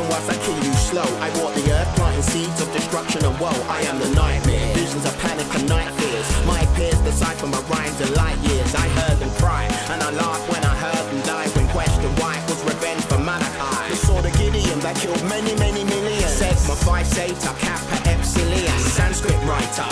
listen whilst I kill you slow. I walk the earth, planting seeds of destruction and woe. I am the nightmare, visions of panic and night fears. My peers decipher my rhymes in light years. I heard them cry, and I laughed when I heard them die. When questioned why it was revenge for Malachi. The sword of Gideon that killed many, many millions. Sigma Phi Theta Kappa Epsilon. Sanskrit writer,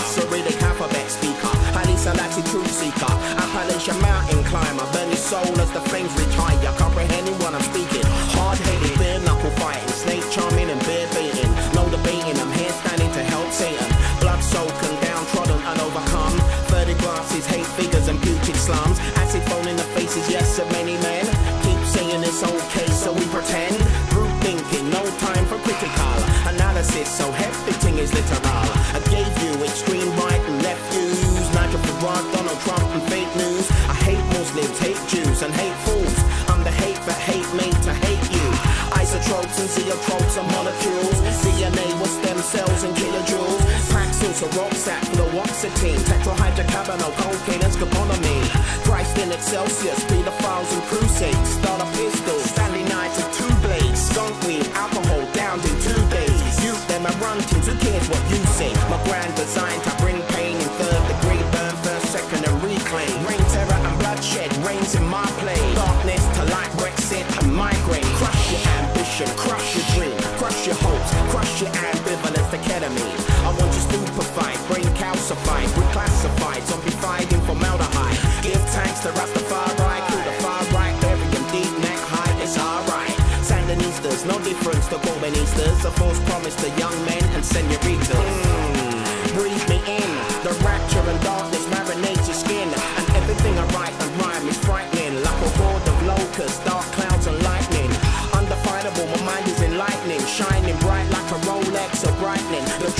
faces, yes, of many men. Keep saying it's okay, so we pretend. Group thinking, no time for critical analysis, so everything is literal. I gave you extreme right and left views. Nigel And zeotropes are molecules. DNA was stem cells and kilojoules. Paxils are rock sack, fluoxetine, tetrahydrocannabinol, cocaine and scopolamine. Christ in Excelsius, pedophiles and crusades. Start a pistol, Stanley knives and two blades. Skunk weed, alcohol downed in two days. You them are runtings, who cares what you say? My grand design to bring pain in third degree, burn first, second and reclaim. Rain terror and bloodshed reigns in my play. Darkness to light, Brexit and migraine. Ketamine. I want you stupefied, brain calcified, reclassified, zombified in formaldehyde. Give thanks to Rastafari, to the far right, bury him deep, neck high, it's alright. Sandinistas, no difference to Gorbanistas. A false promise to young men and senoritas. Mm, breathe me in,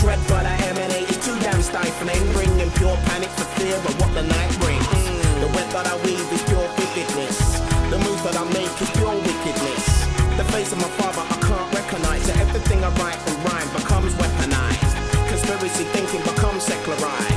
dread that I emanate is too damn stifling, bringing pure panic for fear of what the night brings. The web that I weave is pure vividness. The moves that I make is pure wickedness. The face of my father I can't recognize. So everything I write and rhyme becomes weaponized. Conspiracy thinking becomes secularized.